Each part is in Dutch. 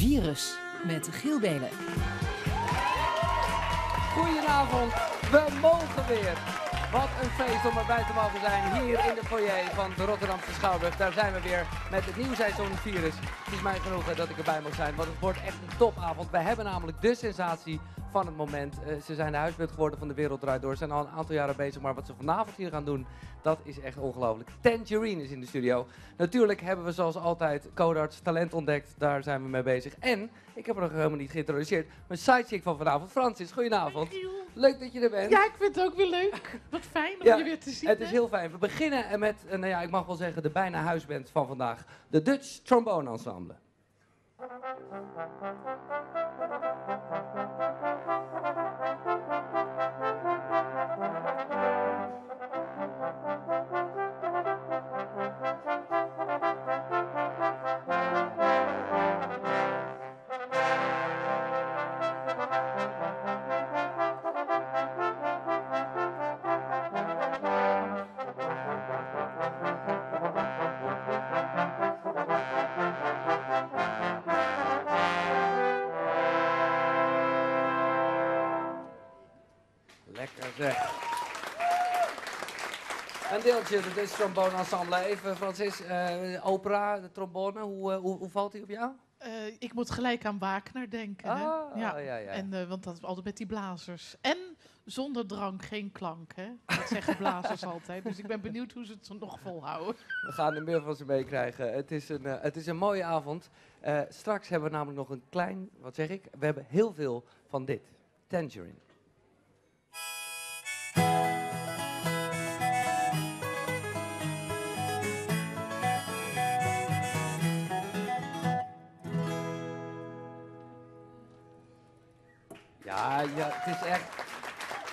Virus met Giel. Goedenavond, we mogen weer. Wat een feest om erbij te mogen zijn hier in de foyer van de Rotterdamse Schouwburg. Daar zijn we weer met het nieuwseizoen virus. Het is mij genoeg dat ik erbij mag zijn, want het wordt echt een topavond. We hebben namelijk de sensatie van het moment. Uh, ze zijn de huisbeeld geworden van de Wereld Draait Door. Ze zijn al een aantal jaren bezig, maar wat ze vanavond hier gaan doen, dat is echt ongelooflijk. Tangerine is in de studio. Natuurlijk hebben we zoals altijd Codarts talent ontdekt. Daar zijn we mee bezig. En, ik heb er nog helemaal niet geïntroduceerd, mijn sidechick van vanavond, Francis. Goedenavond. Leuk dat je er bent. Ja, ik vind het ook weer leuk. Wat fijn om je weer te zien. Het is heel fijn. We beginnen met, uh, nou ja, ik mag wel zeggen, de bijna huisband van vandaag. De Dutch Trombone Ensemble. Deeltje, dat is trombone ensemble. Even Francis, uh, opera, de trombone, hoe, uh, hoe, hoe, valt die op jou? Uh, ik moet gelijk aan Wagner denken. Ah, hè? Ja. ja, ja. En, want dat is altijd met die blazers. En zonder drank geen klank, hè? Dat zeggen blazers altijd. Dus ik ben benieuwd hoe ze het nog volhouden. We gaan er meer van ze meekrijgen. Het, is een, het is een mooie avond. straks hebben we namelijk nog een klein, wat zeg ik? We hebben heel veel van dit. Tangerine. Het is echt...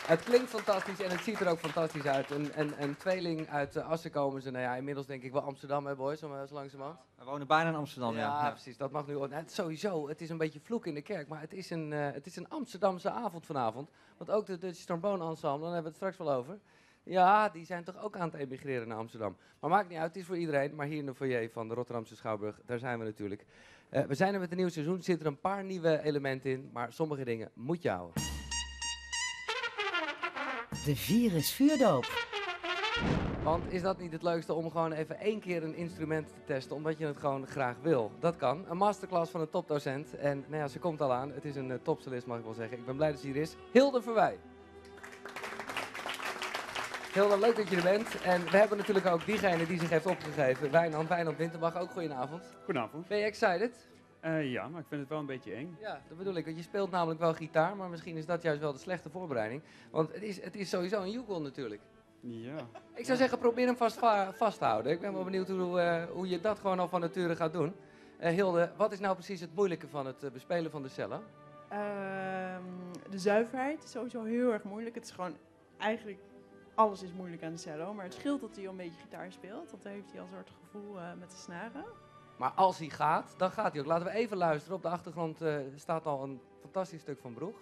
Het klinkt fantastisch en het ziet er ook fantastisch uit. Een, een, een tweeling uit uh, Assen komen ze. Nou ja, inmiddels denk ik wel Amsterdam, hè boys, zo, zo langzamerhand. We wonen bijna in Amsterdam, ja. Ja, precies. Dat mag nu ook. Sowieso, het is een beetje vloek in de kerk, maar het is een, uh, het is een Amsterdamse avond vanavond. Want ook de Dutch Trombone Ensemble, daar hebben we het straks wel over. Ja, die zijn toch ook aan het emigreren naar Amsterdam. Maar maakt niet uit, het is voor iedereen. Maar hier in de foyer van de Rotterdamse Schouwburg, daar zijn we natuurlijk. Uh, we zijn er met een nieuw seizoen, er zitten een paar nieuwe elementen in, maar sommige dingen moet je houden. De virus vuurdoop. Want is dat niet het leukste om gewoon even één keer een instrument te testen, omdat je het gewoon graag wil? Dat kan. Een masterclass van een topdocent. En nou ja, ze komt al aan. Het is een uh, topsolist, mag ik wel zeggen. Ik ben blij dat ze hier is. Hilde Verwij. Hilde, leuk dat je er bent. En we hebben natuurlijk ook diegene die zich heeft opgegeven. Wijnand, Wijnand Winterbach, ook goedenavond. Goedenavond. Ben je excited? Uh, ja, maar ik vind het wel een beetje eng. Ja, dat bedoel ik. Want je speelt namelijk wel gitaar, maar misschien is dat juist wel de slechte voorbereiding. Want het is, het is sowieso een jukon natuurlijk. Ja. Ik zou zeggen, probeer hem vast vast te houden. Ik ben wel benieuwd hoe, uh, hoe je dat gewoon al van nature gaat doen. Uh, Hilde, wat is nou precies het moeilijke van het bespelen van de cello? Ehm, de zuiverheid is sowieso heel erg moeilijk. Het is gewoon eigenlijk alles is moeilijk aan de cello. Maar het scheelt dat hij al een beetje gitaar speelt. Want dan heeft hij al een soort gevoel met de snaren. Maar als hij gaat, dan gaat hij ook. Laten we even luisteren. Op de achtergrond uh, staat al een fantastisch stuk van Broeg.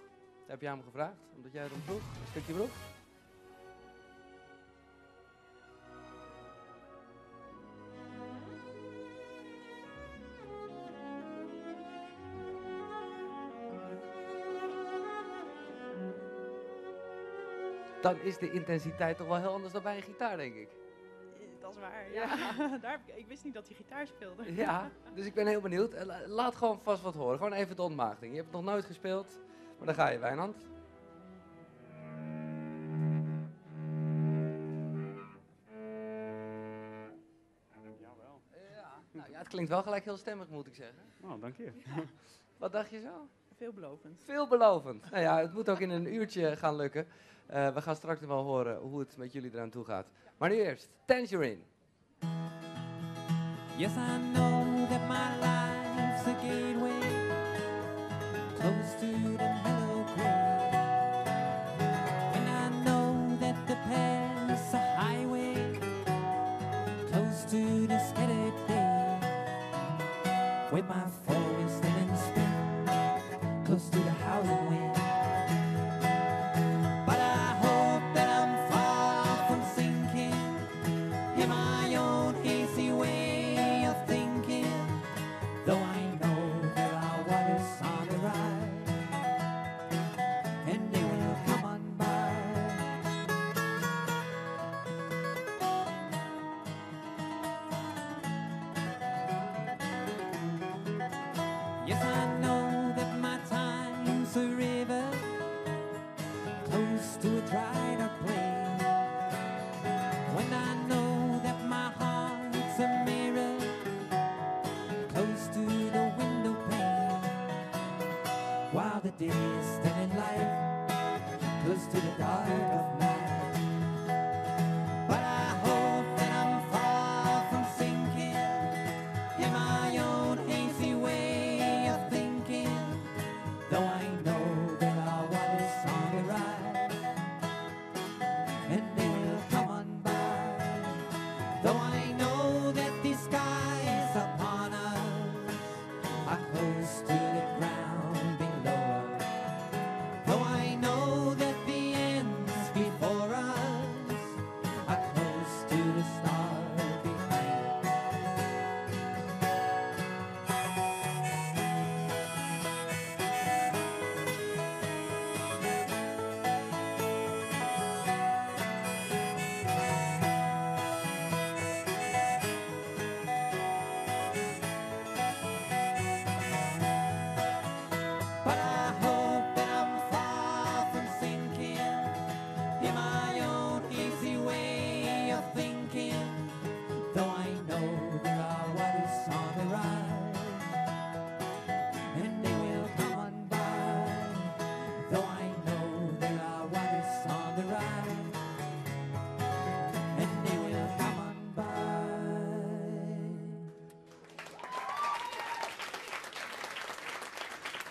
Heb jij hem gevraagd? Omdat jij hem vroeg? Een stukje Broeg? Dan is de intensiteit toch wel heel anders dan bij een gitaar, denk ik. Dat is waar, ja. ja. Daar ik, wist niet dat hij gitaar speelde. Ja, dus ik ben heel benieuwd. Laat gewoon vast wat horen. Gewoon even de ontmaagding. Je hebt het nog nooit gespeeld, maar dan ga je, Wijnand. Jawel. Ja, nou, ja, het klinkt wel gelijk heel stemmig, moet ik zeggen. Oh, dank je. Wat dacht je zo? Veelbelovend. Veelbelovend. nou ja, het moet ook in een uurtje gaan lukken. Uh, we gaan straks wel horen hoe het met jullie eraan toe gaat. Maar nu eerst, Tangerine. Yes, I know that my life's a gateway close to the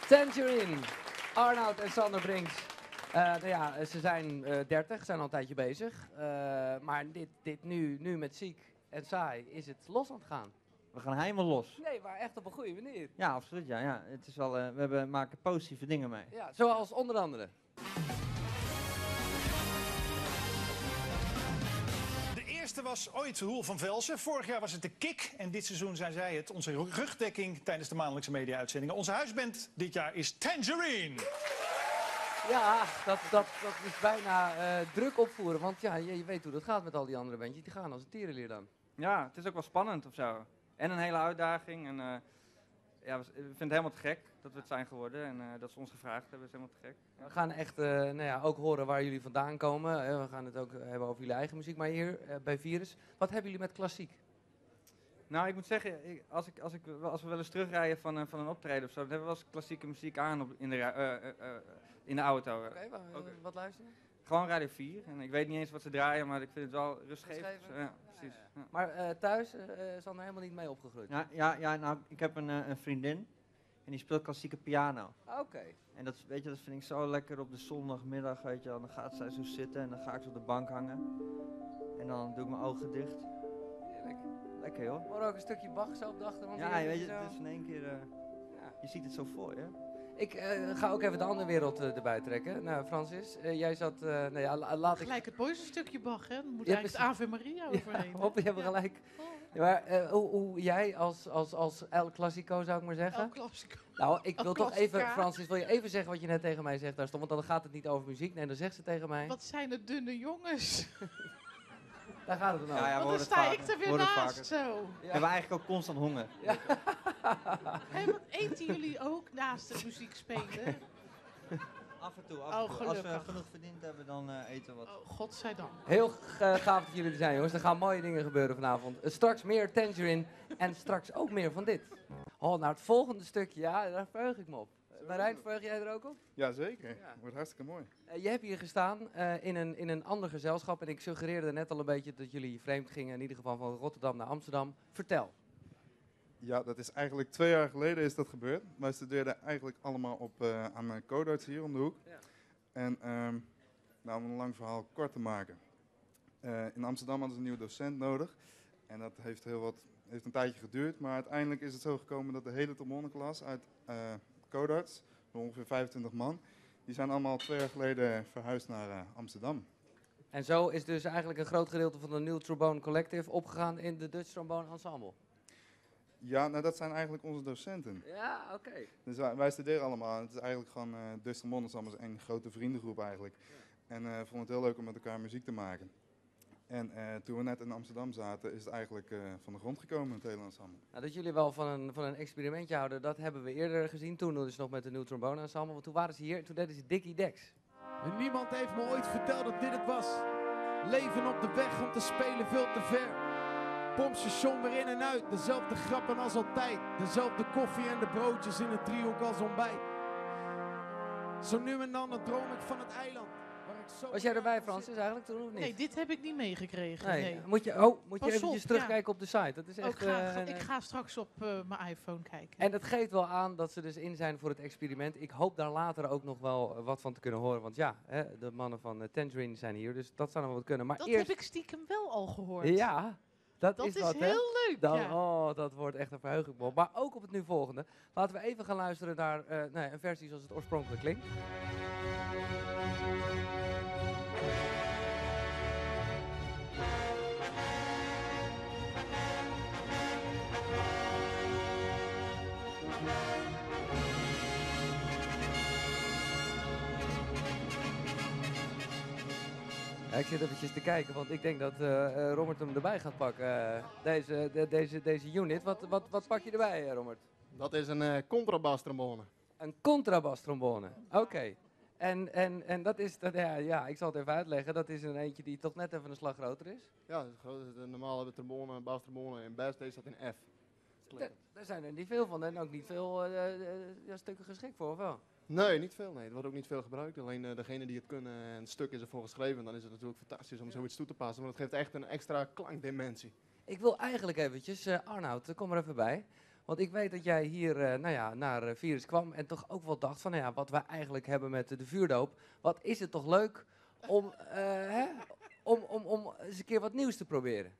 Tangerine, Arnoud en Sander Brinks. Eh, nou ja, ze zijn eh 30, zijn al een tijdje bezig. Eh, maar dit, dit nu, nu met ziek en saai is het los aan het gaan. We gaan helemaal los. Nee, maar echt op een goede manier. Ja, absoluut. Ja, ja. Het is wel, we hebben, maken positieve dingen mee. Ja, zoals onder andere. Eerste was ooit Roel van Velsen. Vorig jaar was het de Kik. En dit seizoen zijn zij het. Onze rugdekking tijdens de maandelijkse media-uitzendingen. Onze huisband dit jaar is Tangerine. Ja, dat, dat, dat is bijna eh, druk opvoeren. Want ja, je, je weet hoe dat gaat met al die andere bandjes. Die gaan als een tierenlier dan. Ja, het is ook wel spannend of zo. En een hele uitdaging. En, eh, ja, we, vinden het helemaal te gek dat we het zijn geworden. En eh, dat ze ons gevraagd hebben, is helemaal te gek. We gaan echt eh, nou ja, ook horen waar jullie vandaan komen. Eh, we gaan het ook hebben over jullie eigen muziek. Maar hier eh, bij Virus, wat hebben jullie met klassiek? Nou, ik moet zeggen, ik- als, ik, als, ik, als we wel eens terugrijden van, een- van een optreden of zo, dan hebben we wel eens klassieke muziek aan op, in, de, eh, eh, eh, in de auto. Oké. wat luisteren? Gewoon Radio 4. En ik weet niet eens wat ze draaien, maar ik vind het wel rustgevend. Rustgevend? Ja, precies. Ja. Maar eh, thuis eh, eh, is er helemaal niet mee opgegroeid. Ja, ja, ja nou, ik heb een, eh, een vriendin en die speelt klassieke piano. Oké. En dat, weet je, dat vind ik zo lekker op de zondagmiddag, weet je wel. Dan gaat zij zo zitten en dan ga ik zo op de bank hangen. En dan doe ik mijn ogen dicht. Heerlijk. Lekker joh. Maar ook een stukje Bach zo op de achtergrond. Ja, weet je, het is in één keer... eh, Ja. Je ziet het zo voor je. Ik eh, ga ook even de andere wereld eh, erbij trekken. Nou, Francis, eh, jij zat... nou ja, la- laat ik... Gelijk het mooiste stukje Bach, hè? Dan moet Ja, eigenlijk het Ave Maria overheen. hè? Hop, je hebt Ja. gelijk. Oh, Ja, maar hoe, hoe jij als, als, als El Clasico, zou ik maar zeggen... El Clasico. Nou, ik wil toch even. Francis, wil je even zeggen wat je net tegen mij zegt daar stond? Want dan gaat het niet over muziek. Nee, dan zegt ze tegen mij. Wat zijn het dunne jongens. Daar gaat het dan over. Ja, ja, we Want dan sta ik er weer We naast, vaker. zo. We hebben eigenlijk ook constant honger. Hé, wat eten jullie ook naast de muziek spelen? Af en toe, af Oh, en toe. Als we genoeg verdiend hebben, dan eh, eten we wat. Oh, godzijdank. Heel eh, gaaf dat jullie er zijn, jongens. Er gaan mooie dingen gebeuren vanavond. Straks meer Tangerine en straks ook meer van dit. Oh, nou, het volgende stukje, ja, daar verheug ik me op. Uh, Marijn, verheug jij er ook op? Jazeker, Ja. wordt hartstikke mooi. Eh, je hebt hier gestaan eh, in, een, in een ander gezelschap. En ik suggereerde net al een beetje dat jullie vreemd gingen. In ieder geval van Rotterdam naar Amsterdam. Vertel. Ja, dat is eigenlijk twee jaar geleden is dat gebeurd. Wij studeerden eigenlijk allemaal op, eh, aan uh, Codarts hier om de hoek. Ja. En ehm, nou, om een lang verhaal kort te maken. In Amsterdam hadden ze een nieuwe docent nodig. En dat heeft, heel wat, heeft een tijdje geduurd. Maar uiteindelijk is het zo gekomen dat de hele trombonklas uit Codarts, ongeveer 25 man, die zijn allemaal twee jaar geleden verhuisd naar eh, Amsterdam. En zo is dus eigenlijk een groot gedeelte van de New Trombone Collective opgegaan in de Dutch Trombone Ensemble. Ja, nou dat zijn eigenlijk onze docenten. Ja, oké. Dus wij, wij studeren allemaal. Het is eigenlijk gewoon uh, Dutch Trombone Ensemble is één grote vriendengroep eigenlijk. En uh, vonden het heel leuk om met elkaar muziek te maken. En eh, toen we net in Amsterdam zaten, is het eigenlijk eh, van de grond gekomen, het hele ensemble. Nou, dat jullie wel van een, van een experimentje houden, dat hebben we eerder gezien. Toen dus nog met de New Trombone Ensemble. Want toen waren ze hier, toen deden ze Dickie Dex. En niemand heeft me ooit verteld dat dit het was. Leven op de weg om te spelen veel te ver. Pompstation weer in en uit, dezelfde grappen als altijd. Dezelfde koffie en de broodjes in het driehoek als ontbijt. Zo nu en dan dan droom ik van het eiland. Was jij erbij, Francis, eigenlijk toen of niet? Nee, dit heb ik niet meegekregen. Nee. Nee. Moet je, oh, moet je eventjes op, terugkijken op de site. Dat is Ook echt... graag, eh, ik ga straks op eh, mijn iPhone kijken. En dat geeft wel aan dat ze dus in zijn voor het experiment. Ik hoop daar later ook nog wel eh, wat van te kunnen horen. Want ja, hè, de mannen van Tangerine zijn hier, dus dat zou nog wel wat kunnen. Maar dat eerst... heb ik stiekem wel al gehoord. Ja, dat, Dat is, is wat, hè? heel leuk, Dan, ja. Oh, dat wordt echt een verheuging. Maar ook op het nu volgende. Laten we even gaan luisteren naar nee, een versie zoals het oorspronkelijk klinkt. Ik zit eventjes te kijken, want ik denk dat eh, Robert hem erbij gaat pakken. eh, deze, de- deze, deze unit. Wat, wat, wat pak je erbij, Robert? Dat is een eh contrabastrombone. Een contrabastrombone. Oké. En, en, en dat is, dat, ja, ja, ik zal het even uitleggen. Dat is een eentje die toch net even een slag groter is. Ja, dat is groot. De normale trombone, bastrombone en bass, deze staat in F. Da- daar zijn er niet veel van en ook niet veel ja, stukken geschikt voor, of wel? Nee, niet veel. Nee. Er wordt ook niet veel gebruikt. Alleen eh, degene die het kunnen en een stuk is ervoor geschreven, dan is het natuurlijk fantastisch om zoiets toe te passen. Want het geeft echt een extra klankdimensie. Ik wil eigenlijk eventjes, eh Arnoud, kom er even bij. Want ik weet dat jij hier eh, nou ja, naar eh, Virus kwam en toch ook wel dacht van, nou ja, wat wij eigenlijk hebben met eh, de vuurdoop. Wat is het toch leuk om, eh, hè, om, om, om eens een keer wat nieuws te proberen.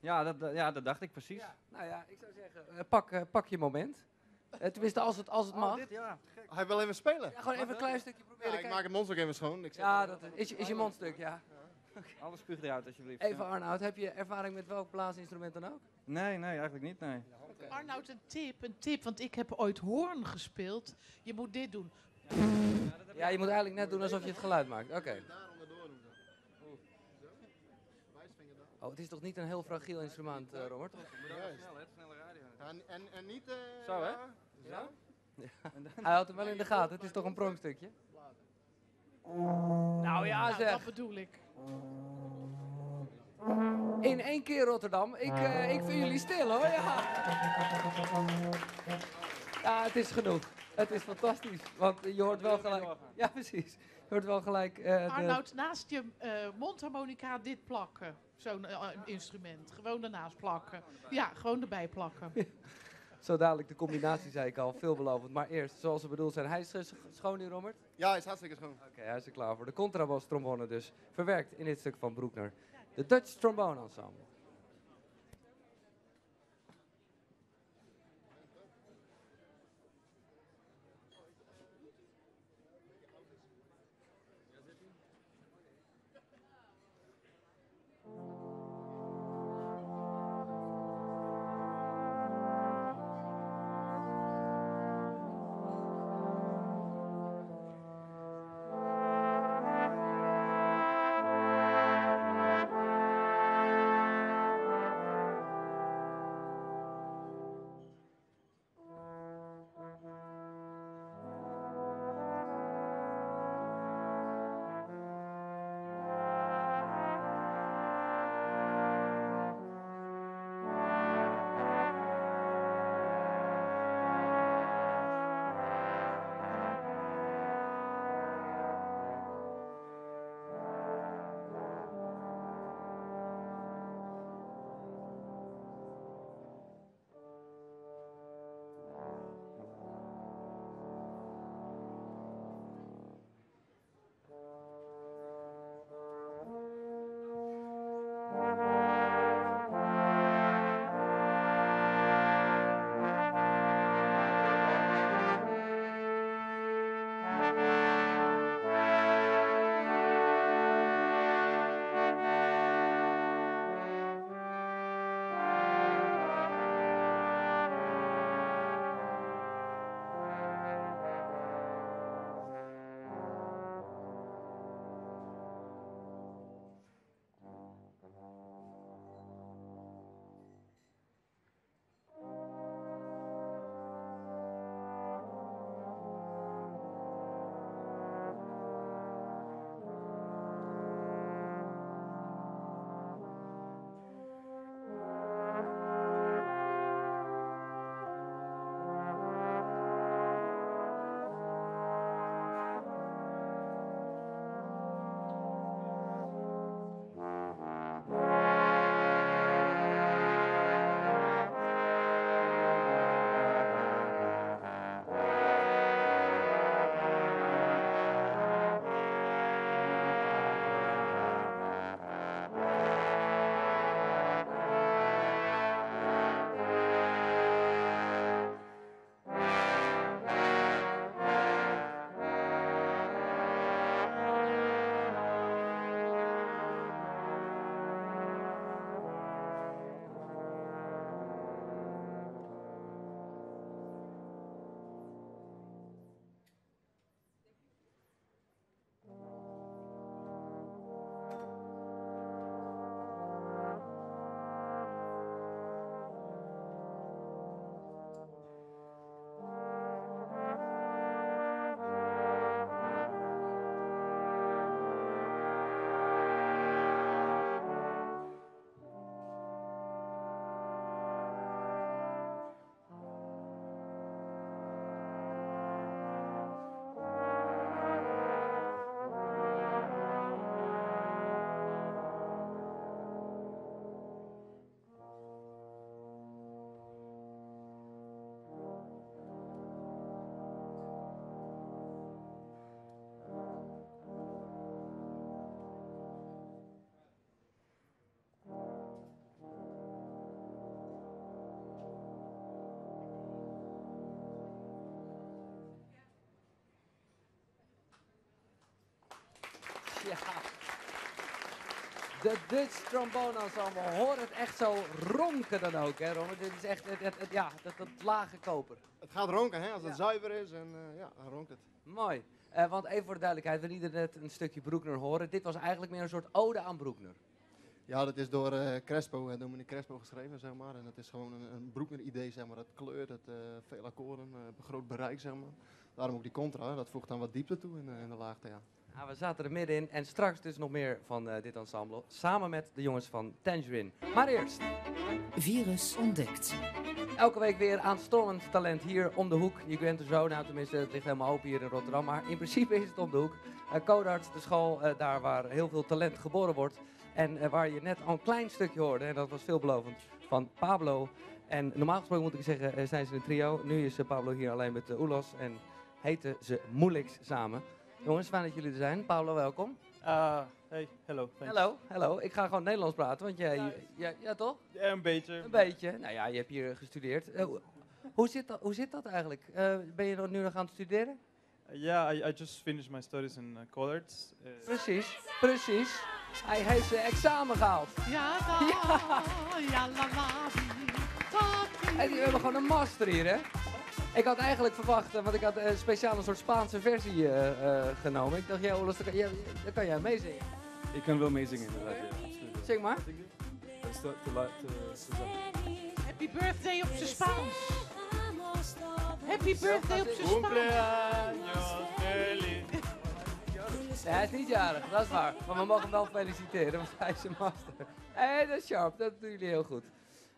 Ja, dat, ja, dat dacht ik precies. Nou ja, ik zou zeggen, eh, pak, eh, pak je moment. Eh, tenminste, als het, als het Oh, mag. dit, ja. Hij wil even spelen. Ja, gewoon even een klein stukje proberen. Ja, ik Kijk. maak het mond ook even schoon. Ik Ja, dat is, is, je- mondstuk, ja. Alles spuugt eruit, alsjeblieft. Even Ja. Arnoud, heb je ervaring met welk blaasinstrument dan ook? Nee, nee, eigenlijk niet, nee. Arnoud, een tip, een tip, want ik heb ooit hoorn gespeeld. Je moet dit doen. Ja, je moet eigenlijk net doen alsof je het geluid maakt. Oké. Oh, het is toch niet een heel fragiel instrument, eh, Robert? Snelle radio. En, en, en niet... eh, Zo, hè? ja, Zo? Hij houdt hem wel in de gaten, het is toch een pronkstukje? Nou ja, Nou, zeg. dat bedoel ik. In één keer Rotterdam. Ik, eh, ik vind jullie stil hoor. Ja. ja, het is genoeg. Het is fantastisch. Want je hoort wel gelijk. Ja, precies. Hoort wel gelijk. eh, de- Arnoud, naast je eh, mondharmonica dit plakken. Zo'n eh, instrument. Gewoon ernaast plakken. Ja, gewoon erbij plakken. Zo dadelijk de combinatie, zei ik al. Veelbelovend. Maar eerst, zoals ze bedoeld zijn. Hij is sch- schoon nu, Robert? Ja, hij is hartstikke schoon. Oké, hij is er klaar voor. De contrabas trombone dus. Verwerkt in dit stuk van Broekner. De Dutch Trombone Ensemble. Ja. De Dutch Trombone Ensemble. Hoor het echt zo ronken dan ook, hè Ron? Dit is echt, het, het, het- ja, dat, dat lage koper. Het gaat ronken, hè? Als het zuiver is, en eh, ja, dan ronkt het. Mooi. Eh, want even voor de duidelijkheid, we lieten net een stukje Broekner horen. Dit was eigenlijk meer een soort ode aan Broekner. Ja, dat is door eh Crespo, eh, Dominique Crespo geschreven, zeg maar. En het is gewoon een, een Broekner-idee, zeg maar. Het kleurt, het eh veel akkoorden, groot bereik, zeg maar. Daarom ook die contra, dat voegt dan wat diepte toe in, de- in de laagte, ja. Nou, we zaten er middenin en straks dus nog meer van eh, dit ensemble. Samen met de jongens van Tangerine. Maar eerst, Virus ontdekt. elke week weer aanstormend talent hier om de hoek. Je kunt er zo, nou tenminste, het ligt helemaal open hier in Rotterdam. Maar in principe is het om de hoek. Codarts, de school eh, daar waar heel veel talent geboren wordt. En waar je net al een klein stukje hoorde, en dat was veelbelovend, van Pablo. En normaal gesproken moet ik zeggen, zijn ze een trio. Nu is Pablo hier alleen met uh, Oelos en heten ze Moelix samen. Jongens, fijn dat jullie er zijn. Pablo, welkom. Uh, hey, hello. thanks. Hallo, hallo. Ik ga gewoon Nederlands praten, want jij... Ja, ja toch? Ja, een beetje. Een beetje. Nou ja, je hebt hier gestudeerd. Eh, hoe- zit dat, hoe zit dat eigenlijk? Eh, ben je nog- nu nog aan het studeren? Yeah, I, I just finished my studies in uh, Collards. Uh, Precies, precies. Hij heeft zijn examen gehaald. Ja, da, ja, la, la, di, da, di. En we hebben gewoon een master hier, hè? Ik had eigenlijk verwacht, eh, want ik had een speciaal een soort Spaanse versie eh, eh, genomen. Ik dacht, ja, Olas, dan kan, ja, dan kan jij meezingen. Ik kan wel meezingen inderdaad, ja, absoluut. Zing maar. Dat is te. Happy birthday op zijn Spaans. Happy birthday op zijn Spaans. Nee, hij is niet jarig, dat is waar. Maar we mogen hem wel feliciteren, want hij is een master. Hé, dat is sharp, dat doen jullie heel goed.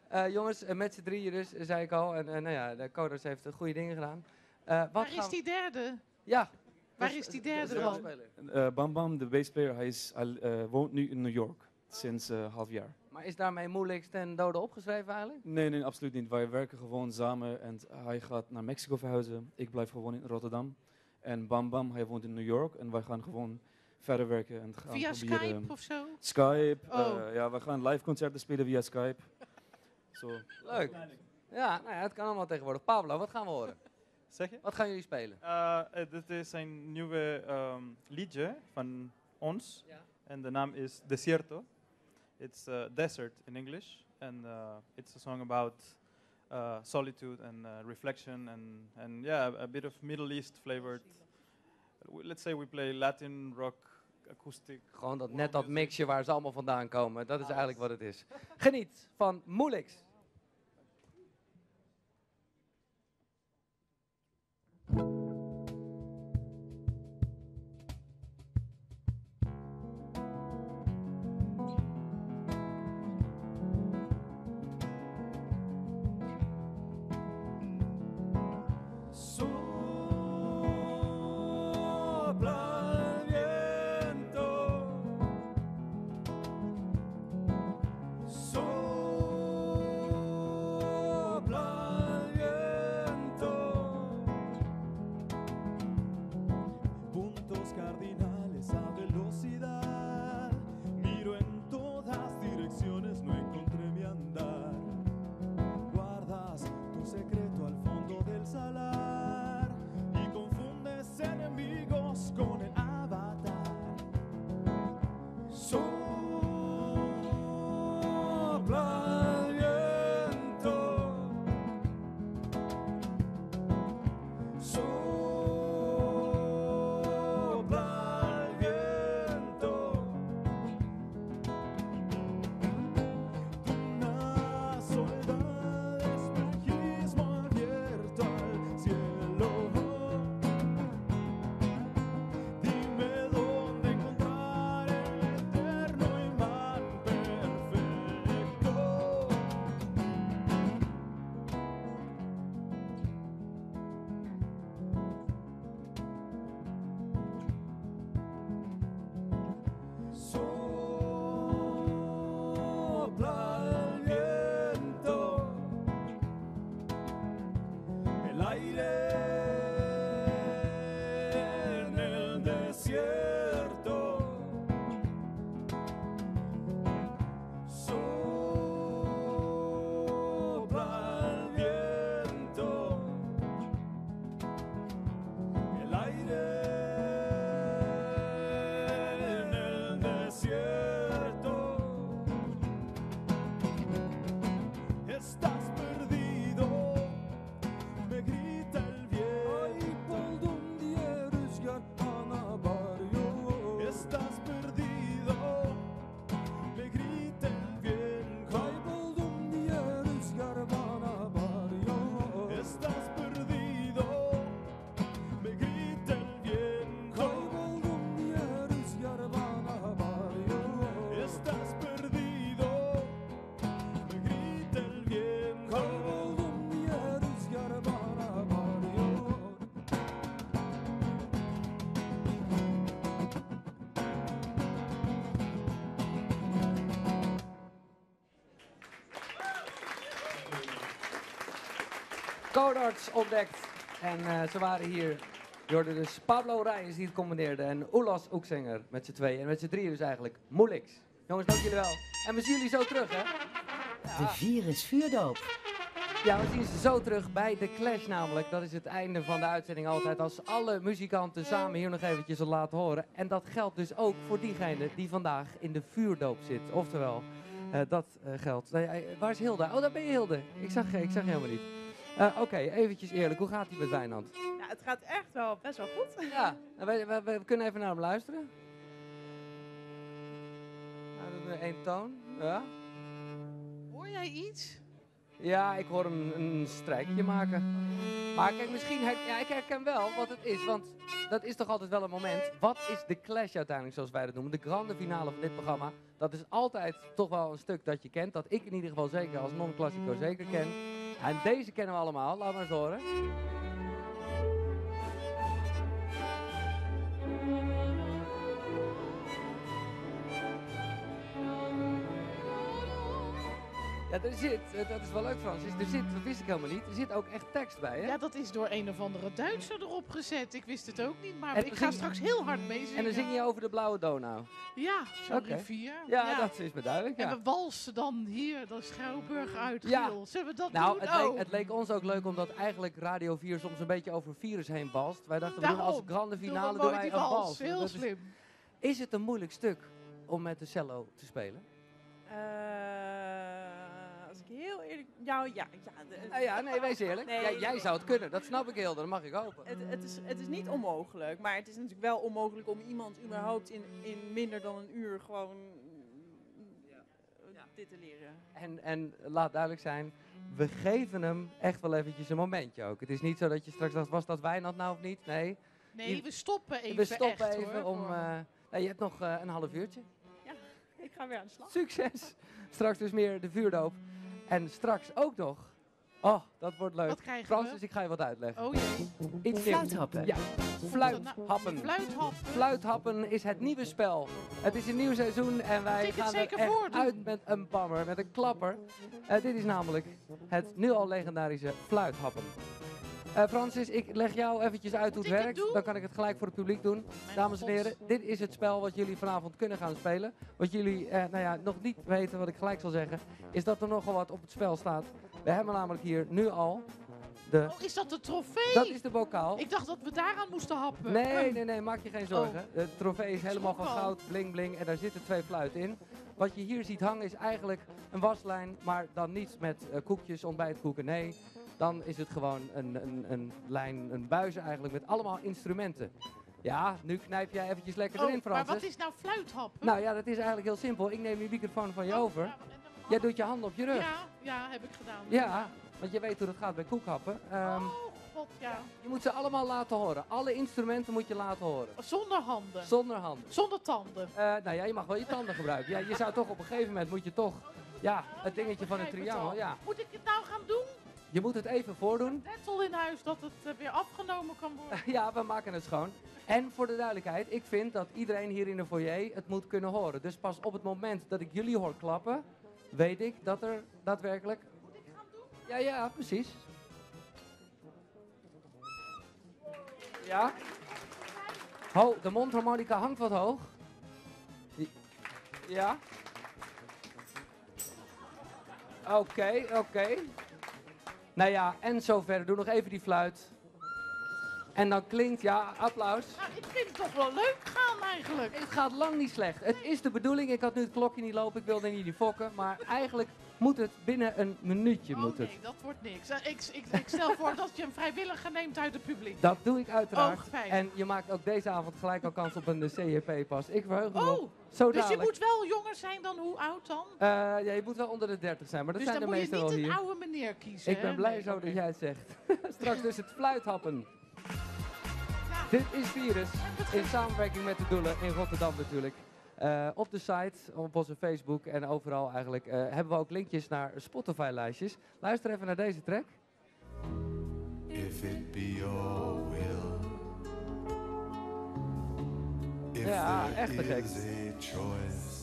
Eh, jongens, eh, met z'n drieën dus, zei ik al. En eh, nou ja, de Coders heeft goede dingen gedaan. Eh, wat Waar gaan is die derde? Ja. Waar Dus, is die derde de dan? Eh, Bam Bam, de bassplayer, hij is al, eh, woont nu in New York. Sinds een half jaar. Maar is daarmee moeilijk ten dode opgeschreven eigenlijk? Nee, nee, absoluut niet. Wij werken gewoon samen en hij gaat naar Mexico verhuizen. Ik blijf gewoon in Rotterdam. En Bam Bam, hij woont in New York. En wij gaan gewoon verder werken en gaan Via proberen... Skype of zo? Skype, Oh. eh, ja, we gaan live concerten spelen via Skype. Zo. Leuk. Ja, nou ja, het kan allemaal tegenwoordig. Pablo, wat gaan we horen? Zeg je? Wat gaan jullie spelen? Uh, eh, dit is een nieuwe um, liedje van ons. Ja. En de naam is Desierto. It's uh, desert in English. And uh, it's a song about uh, solitude and uh, reflection and, and yeah, a bit of Middle East flavored. Let's say we play Latin rock acoustic. Gewoon dat, net dat mixje waar ze allemaal vandaan komen. Dat is eigenlijk wat het is. Geniet van Moelix. Codarts ontdekt. En eh, ze waren hier. Je hoorde dus Pablo Reyes die het combineerde en Oelas Oeksenger met z'n tweeën. En met z'n drieën dus eigenlijk Moelix. Jongens, dank jullie wel. En we zien jullie zo terug, hè? De virus vuurdoop. Ja, we zien ze zo terug bij de Clash namelijk. Dat is het einde van de uitzending altijd. Als alle muzikanten samen hier nog eventjes wat laten horen. En dat geldt dus ook voor diegene die vandaag in de vuurdoop zit. Oftewel, eh, dat eh, geldt. Nee, waar is Hilde? Oh, daar ben je Hilde. Ik zag, ik zag je helemaal niet. Eh, Oké, eventjes eerlijk. Hoe gaat het met Wijnand? Ja, het gaat echt wel best wel goed. Ja, we, we- we kunnen even naar hem luisteren. Nou, doen we één toon. Ja. Hoor jij iets? Ja, ik hoor hem een strijkje maken. Maar kijk, misschien her ja, ik herken wel wat het is. Want dat is toch altijd wel een moment. Wat is de clash uiteindelijk, zoals wij dat noemen? De grande finale van dit programma. Dat is altijd toch wel een stuk dat je kent. Dat ik in ieder geval zeker als non-classico zeker ken. En deze kennen we allemaal. Laat maar eens horen. Ja, er zit, eh, dat is wel leuk Francis, er zit, dat wist ik helemaal niet, er zit ook echt tekst bij, hè? Ja, dat is door een of andere Duitser erop gezet. Ik wist het ook niet, maar En ik ga straks heel hard meezingen. En dan zing je over de blauwe Donau. Ja, zo'n rivier. Ja, dat is me duidelijk, En ja. we walsen dan hier, de Schouwburg uit. Ja. Zullen we dat Nou, doen? het leek, Oh. het leek ons ook leuk omdat eigenlijk Radio 4 soms een beetje over virus heen balst. Wij dachten, we doen als Daarom. grande Doen we finale doen mooi wij een wals. Heel Dat is- slim. Is het een moeilijk stuk om met de cello te spelen? Eh, heel eerlijk... Nou ja, ja. de- Nou ja, nee, wees eerlijk. Nee, jij, jij zou het kunnen, dat snap ik heel, dat mag ik hopen. Het, het, is, het is niet onmogelijk, maar het is natuurlijk wel onmogelijk om iemand überhaupt in, in minder dan een uur gewoon eh, dit te leren. En, en laat duidelijk zijn, we geven hem echt wel eventjes een momentje ook. Het is niet zo dat je straks dacht, was dat Wijnand nou of niet? Nee. Nee, we stoppen even We stoppen echt, even hoor, om... eh, nou, je hebt nog eh, een half uurtje. Ja, ik ga weer aan de slag. Succes! Straks dus meer de vuurdoop. En straks ook nog... Oh, dat wordt leuk. Wat krijgen Francis, we? ik ga je wat uitleggen. Oh jee. Iets nieuws. Fluithappen. Ja, fluithappen. Fluithappen. Fluithappen is het nieuwe spel. Het is een nieuw seizoen en wij gaan er zeker echt voordoen? uit met een bammer, met een klapper. Eh, dit is namelijk het nu al legendarische fluithappen. Eh, Francis, ik leg jou eventjes uit hoe het werkt. Dan kan ik het gelijk voor het publiek doen. Dames en heren, dit is het spel wat jullie vanavond kunnen gaan spelen. Wat jullie eh, nou ja, nog niet weten, wat ik gelijk zal zeggen, is dat er nogal wat op het spel staat. We hebben namelijk hier nu al de... Oh, is dat de trofee? Dat is de bokaal. Ik dacht dat we daaraan moesten happen. Nee, nee, nee, maak je geen zorgen. Oh. De trofee is helemaal van goud, bling bling en daar zitten twee fluiten in. Wat je hier ziet hangen is eigenlijk een waslijn, maar dan niet met eh, koekjes, ontbijtkoeken, nee. Dan is het gewoon een, een, een lijn, een buizen eigenlijk met allemaal instrumenten. Ja, nu knijp jij eventjes lekker Oh, erin, maar Francis. wat is nou fluithappen? Nou ja, dat is eigenlijk heel simpel. Ik neem die microfoon van je over. Jij doet je handen op je rug. Oh, Ja, ja, heb ik gedaan. Ja, want je weet hoe dat gaat bij koekhappen. Ehm, Oh, god, ja. Je moet ze allemaal laten horen. Alle instrumenten moet je laten horen. Zonder handen. Zonder handen. Zonder tanden. Eh, nou ja, je mag wel je tanden gebruiken. Ja, je zou toch op een gegeven moment moet je toch, ja, het dingetje van het triangel, ja. Moet ik het nou gaan doen? Je moet het even voordoen. Net al in huis dat het eh, weer afgenomen kan worden. Ja, we maken het schoon. En voor de duidelijkheid, ik vind dat iedereen hier in de foyer het moet kunnen horen. Dus pas op het moment dat ik jullie hoor klappen, weet ik dat er daadwerkelijk... Ja, ja, precies. Ja. Ho, de mondharmonica hangt wat hoog. Ja. Oké, oké. Nou ja, en zover. Doe nog even die fluit. En dan klinkt, ja, applaus. Nou, ik vind het toch wel leuk gaan eigenlijk. Het gaat lang niet slecht. Het is de bedoeling. Ik had nu het klokje niet lopen. Ik wilde niet die fokken. Maar eigenlijk moet het binnen een minuutje. Oh moet het. nee, dat wordt niks. Eh, Ik, ik, ik stel voor dat je een vrijwilliger neemt uit het publiek. Dat doe ik uiteraard. Oh, fijn. en je maakt ook deze avond gelijk al kans op een CJP-pas. Ik verheug me Oh. Zo dus je moet wel jonger zijn dan hoe oud dan? Eh, ja, je moet wel onder de 30 zijn. Maar dat dus zijn dan de moet je niet wel een hier. oude meneer kiezen. Ik ben blij Nee, zo dat jij het zegt. Straks dus het fluithappen. Dit is Virus, in samenwerking met de Doelen in Rotterdam natuurlijk. Eh, op de site, op onze Facebook en overal eigenlijk eh, hebben we ook linkjes naar Spotify-lijstjes. Luister even naar deze track. If it be your will. If Ja, echt te gek. is a choice.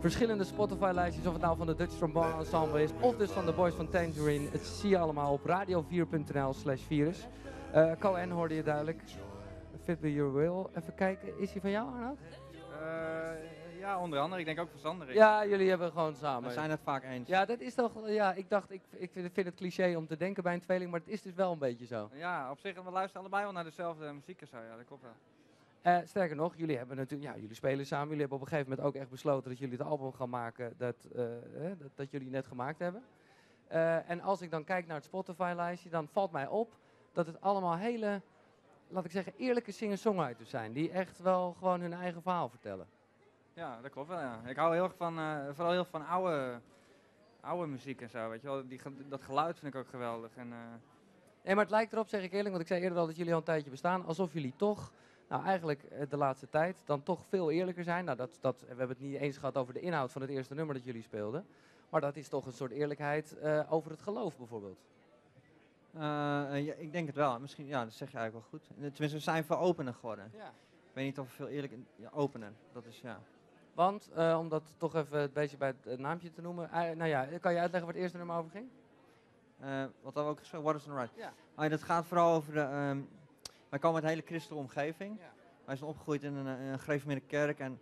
verschillende Spotify-lijstjes, of het nou van de Dutch Trombone Ensemble is, of dus van de Boys van Tangerine. Het zie je allemaal op radio4.nl slash virus. Cohen hoorde je duidelijk. Fit Be Your Will. Even kijken, is hij van jou, Arnoud? Eh, ja, onder andere. Ik denk ook van Sander. Ja, jullie hebben gewoon samen. We zijn het vaak eens. Ja, dat is toch. Ja, ik dacht, ik, ik vind het cliché om te denken bij een tweeling, maar het is dus wel een beetje zo. Ja, op zich, we luisteren allebei wel naar dezelfde muziek en zo. Ja, dat klopt wel. Eh, sterker nog, jullie hebben natuurlijk, ja, jullie spelen samen. Jullie hebben op een gegeven moment ook echt besloten dat jullie het album gaan maken dat, eh, hè, dat, dat jullie net gemaakt hebben. Eh, en als ik dan kijk naar het Spotify-lijstje, dan valt mij op dat het allemaal hele, laat ik zeggen, eerlijke singer-songwriters zijn. Die echt wel gewoon hun eigen verhaal vertellen. Ja, dat klopt wel. Ja. Ik hou heel erg van, eh, vooral heel van oude, oude muziek en zo. Weet je wel. Die, dat geluid vind ik ook geweldig. En, eh, Nee, maar het lijkt erop, zeg ik eerlijk, want ik zei eerder al dat jullie al een tijdje bestaan, alsof jullie toch, nou eigenlijk eh, de laatste tijd, dan toch veel eerlijker zijn. Nou, dat, dat, we hebben het niet eens gehad over de inhoud van het eerste nummer dat jullie speelden. Maar dat is toch een soort eerlijkheid eh, over het geloof bijvoorbeeld. Ja, ik denk het wel. Misschien, ja, dat zeg je eigenlijk wel goed. Tenminste, we zijn veel opener geworden. Ja. Ik weet niet of we veel eerlijk... Ja, opener, dat is ja. Want, eh, om dat toch even een beetje bij het eh, naampje te noemen, eh, nou ja, kan je uitleggen waar het eerste nummer over ging? Eh, wat hebben we ook? What is the right? Ja. Ah, ja, dat gaat vooral over de... ehm, wij komen uit een hele christelijke omgeving. Wij zijn opgegroeid in een, een gereformeerde kerk en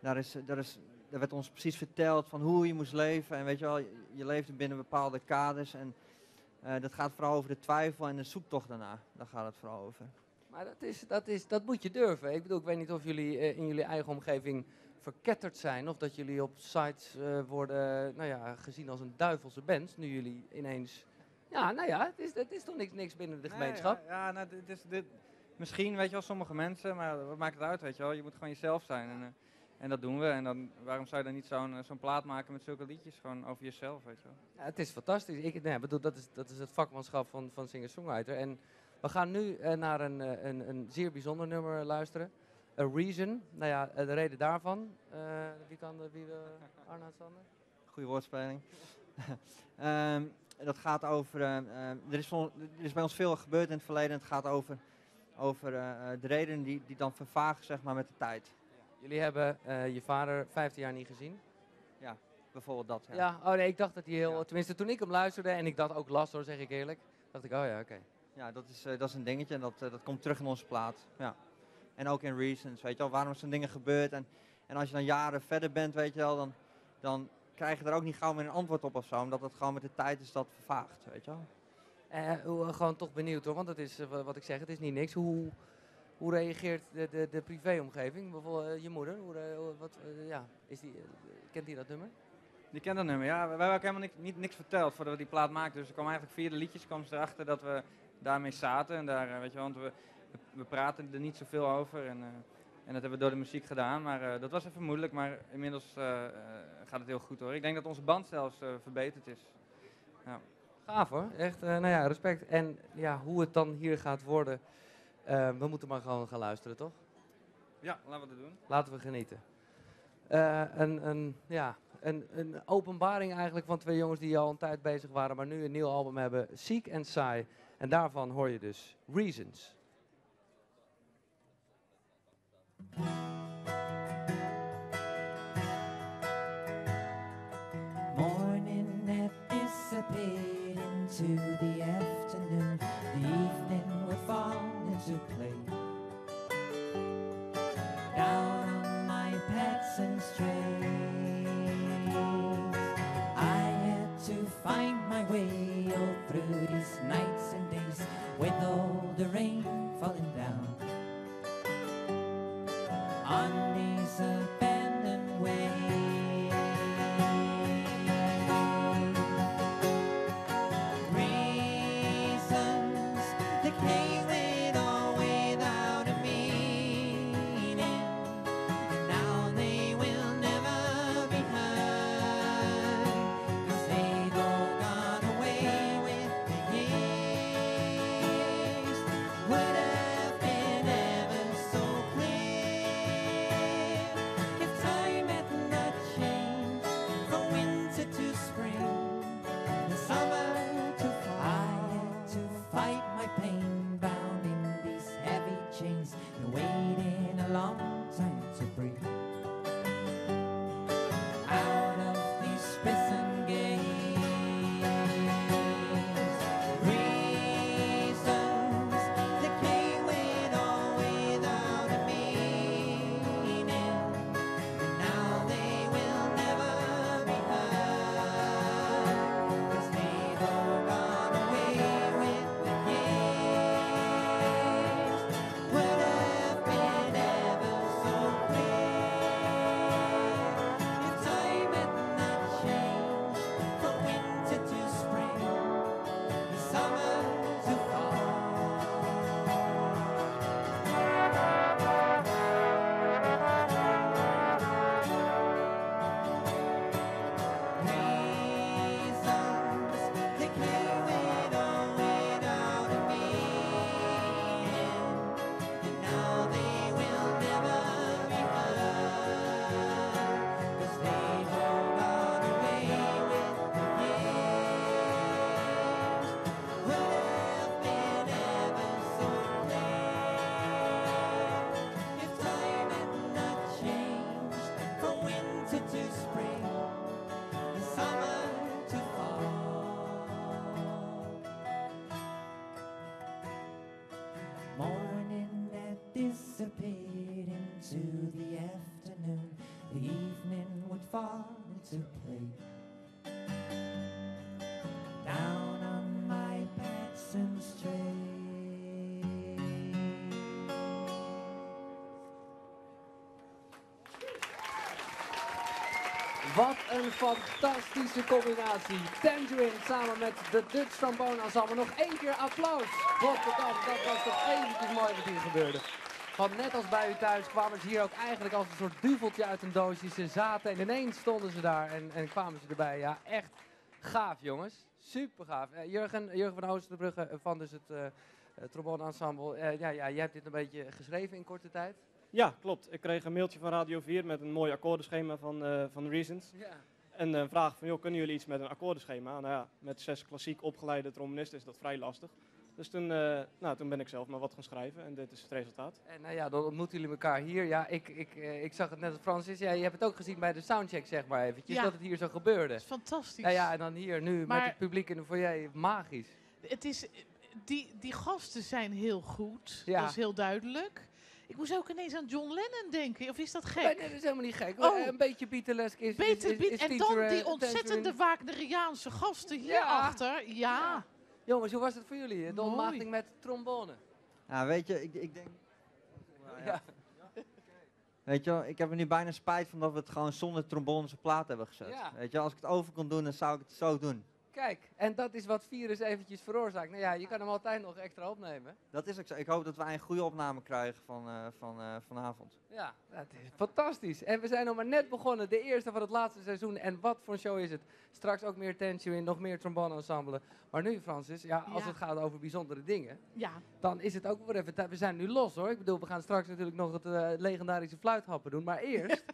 daar, is, daar, is, daar werd ons precies verteld van hoe je moest leven. En weet je wel, je, je leefde binnen bepaalde kaders en dat gaat vooral over de twijfel en de zoektocht daarna. Daar gaat het vooral over. Maar dat, is, dat, is, dat moet je durven. Ik bedoel, ik weet niet of jullie in jullie eigen omgeving verketterd zijn. Of dat jullie op sites eh, worden nou ja, gezien als een duivelse band. Nu jullie ineens... Ja, nou ja, het is, het is toch niks, niks binnen de Nee, gemeenschap? Ja, ja nou, dit is, dit, misschien, weet je wel, sommige mensen, maar wat maakt het uit, weet je wel. Je moet gewoon jezelf zijn en, eh, en dat doen we. En dan, waarom zou je dan niet zo'n eh, zo'n plaat maken met zulke liedjes, gewoon over jezelf, weet je wel. Ja, het is fantastisch. Ik, nee, bedoel, dat, is, dat is het vakmanschap van, van singer-songwriter. En we gaan nu eh, naar een, eh, een, een zeer bijzonder nummer luisteren. A Reason. Nou ja, eh, de reden daarvan. eh, wie kan de, wie wil, Arnoud Sander? Goede woordspeling. Ehm, dat gaat over. eh, er, is er is bij ons veel gebeurd in het verleden. Het gaat over, over de redenen die, die dan vervagen zeg maar, met de tijd. Jullie hebben je vader 15 jaar niet gezien. Ja, bijvoorbeeld dat. Ja. Ja, oh nee, ik dacht dat hij heel... Tenminste, toen ik hem luisterde en ik dat ook las hoor, zeg ik eerlijk. Dacht ik, oh ja, oké. Ja, dat is, dat is een dingetje en dat, dat komt terug in onze plaat. Ja. En ook in Reasons, weet je wel, waarom zijn dingen gebeurd. En, en als je dan jaren verder bent, weet je wel, dan, dan krijg je er ook niet gauw meer een antwoord op of zo. Omdat het gewoon met de tijd is dat vervaagt, weet je wel. Eh, hoe- gewoon toch benieuwd hoor, want dat is eh, wa- wat ik zeg, het is niet niks. Hoe, hoe reageert de, de, de privéomgeving? Bijvoorbeeld je moeder, hoe, wat, ja, is die, kent die dat nummer? Die kent dat nummer, ja. Wij hebben ook helemaal niks, niet, niks verteld voordat we die plaat maakten. Dus er kwam eigenlijk via de liedjes kwam ze erachter dat we daarmee zaten. En daar, weet je wel, want we, we praten er niet zoveel over. En, eh, en dat hebben we door de muziek gedaan. Maar eh, dat was even moeilijk, maar inmiddels eh, gaat het heel goed hoor. Ik denk dat onze band zelfs verbeterd is. Ja. Gaaf hoor, echt, nou ja, respect. En ja, hoe het dan hier gaat worden, we moeten maar gewoon gaan luisteren, toch? ja, laten we dat doen. Laten we genieten. Eh, een, een, ja, een, een openbaring eigenlijk van twee jongens die al een tijd bezig waren, maar nu een nieuw album hebben, Seek and Sigh. En daarvan hoor je dus Reasons. Morning had dissipated into the Down on my Paxton Strait. Wat een fantastische combinatie. Tangerine samen met de Dutch Trombone Ensemble. Nog één keer applaus. Rotterdam, dat was toch eventjes mooi wat hier gebeurde. Want net als bij u thuis kwamen ze hier ook eigenlijk als een soort duveltje uit een doosje. Ze zaten en ineens stonden ze daar en, en kwamen ze erbij. Ja, echt gaaf jongens. Super gaaf. Eh, Jurgen, Jurgen van Oosterbrugge eh, van dus het eh, Trombone Ensemble. Ja, ja, jij hebt dit een beetje geschreven in korte tijd. Ja, klopt. Ik kreeg een mailtje van Radio 4 met een mooi akkoordenschema van, van Reasons. Ja. En een vraag van, joh, kunnen jullie iets met een akkoordenschema? Nou ja, met zes klassiek opgeleide trombonisten is dat vrij lastig. Dus toen, eh, nou, toen ben ik zelf maar wat gaan schrijven en dit is het resultaat. En nou ja, dan ontmoeten jullie elkaar hier. Ja, ik, ik, eh, ik zag het net als Francis. Ja, je hebt het ook gezien bij de soundcheck, zeg maar eventjes, Ja. dat het hier zo gebeurde. Dat is fantastisch. Nou ja, en dan hier nu met het publiek in de foyer. Magisch. Het is, die, die gasten zijn heel goed. Ja. Dat is heel duidelijk. Ik moest ook ineens aan John Lennon denken. Of is dat gek? Nee, nee, dat is helemaal niet gek. Oh. Een beetje Beatlesk is, is, Beter, is, is en dan eh, die ontzettende Tangerine. Wagneriaanse gasten hierachter. Ja. Jongens, hoe was het voor jullie? De ontmaagding met trombone. Ja, weet je, ik, ik denk... Ja. Weet je ik heb er nu bijna spijt van dat we het gewoon zonder trombones op plaat hebben gezet. Weet je, als ik het over kon doen, dan zou ik het zo doen. Kijk, en dat is wat virus eventjes veroorzaakt. Nou ja, je kan hem altijd nog extra opnemen. Dat is ook zo. Ik hoop dat wij een goede opname krijgen van, eh, van eh, vanavond. Ja, dat is fantastisch. En we zijn nog maar net begonnen, de eerste van het laatste seizoen. En wat voor een show is het? Straks ook meer tension in, nog meer trombone ensemble. Maar nu, Francis, ja, als Ja. het gaat over bijzondere dingen, Ja. dan is het ook weer even tijd. We zijn nu los hoor. Ik bedoel, we gaan straks natuurlijk nog het eh, legendarische fluithappen doen. Maar eerst,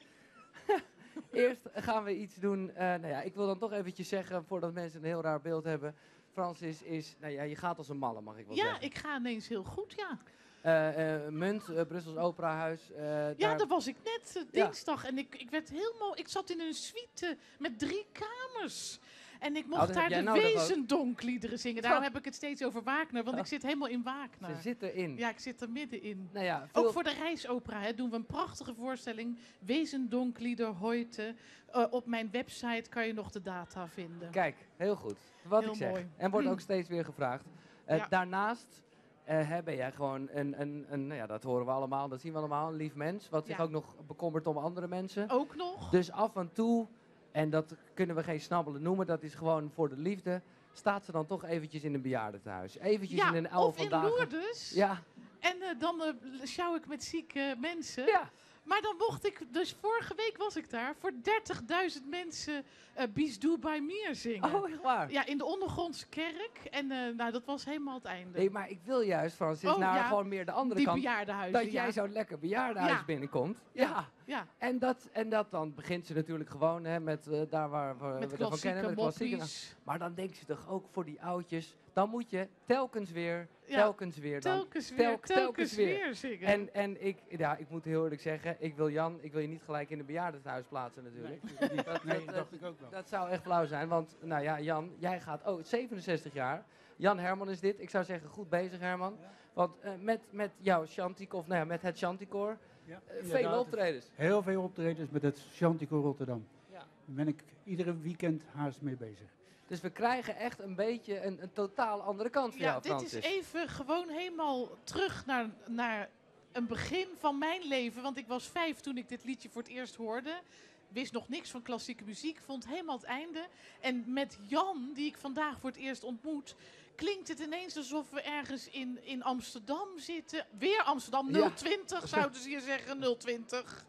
eerst gaan we iets doen. eh, nou ja, ik wil dan toch eventjes zeggen, voordat mensen een heel raar beeld hebben. Francis is, nou ja, je gaat als een malle, mag ik wel Ja, zeggen. ik ga ineens heel goed, ja. Eh, eh, Munt, Brussels Operahuis. eh, Ja, daar- daar was ik net Ja. dinsdag en ik, ik werd helemaal... Ik zat in een suite met drie kamers. En ik Nou, mocht daar de ook. Wezendonkliederen zingen. Daarom heb ik het steeds over Wagner, want ik zit helemaal in Wagner. Ze zit erin. Ja, ik zit er middenin. Nou ja, veel- Ook voor de reisopera hè, doen we een prachtige voorstelling. Wezendonklieder Hoyte. Eh, op mijn website kan je nog de data vinden. Kijk, heel goed. Wat Heel ik zeg. mooi. En wordt ook steeds weer gevraagd. Eh, Ja. Daarnaast hè, ben jij gewoon een, een, een, nou ja, dat horen we allemaal, dat zien we allemaal, een lief mens. Wat zich ook nog bekommert om andere mensen. Ook nog. Dus af en toe, en dat kunnen we geen snabbelen noemen, dat is gewoon voor de liefde, staat ze dan toch eventjes in een bejaardentehuis. Eventjes ja, in een elf of in vandaag. Lourdes. Ja, En eh, dan eh, sjouw ik met zieke mensen. Ja. Maar dan mocht ik, dus vorige week was ik daar, voor 30.000 mensen uh, Bisdoe by Mir zingen. Oh, echt waar? Ja, in de ondergrondse kerk. En nou, dat was helemaal het einde. nee, maar ik wil juist, Francis, Oh, ja. gewoon meer de andere Die kant. Dat jij ja. zo lekker bejaardenhuis Ja. binnenkomt. Ja. Ja. En, dat, en dat dan begint ze natuurlijk gewoon hè, met eh, daar waar we, Met we ervan kennen. Met klassieke. Maar dan denkt ze toch ook voor die oudjes. Dan moet je telkens weer, Ja, telkens weer. Dan, telkens weer, telkens weer zingen. En, en ik, ja, ik moet heel eerlijk zeggen, ik wil Jan, ik wil je niet gelijk in een bejaardenhuis plaatsen natuurlijk. Nee, dat, nee, dat- dat dacht ik ook wel. Dat zou echt flauw zijn, want nou ja, Jan, jij gaat ook 67 jaar. Jan Herman is dit. Ik zou zeggen, goed bezig Herman. Want eh, met, met jouw Chantico, of nou ja, met het Chanticoor, Ja, eh, inderdaad. optredens. Heel veel optredens met het Chantico Rotterdam. Ja. Daar ben ik iedere weekend haast mee bezig. Dus we krijgen echt een beetje een, een totaal andere kant van Ja, jou, dit Francis. is even gewoon helemaal terug naar, naar een begin van mijn leven. Want ik was vijf toen ik dit liedje voor het eerst hoorde. Wist nog niks van klassieke muziek, vond helemaal het einde. En met Jan, die ik vandaag voor het eerst ontmoet, klinkt het ineens alsof we ergens in, in Amsterdam zitten. Weer Amsterdam, Ja. 020 zouden ze hier zeggen, 020.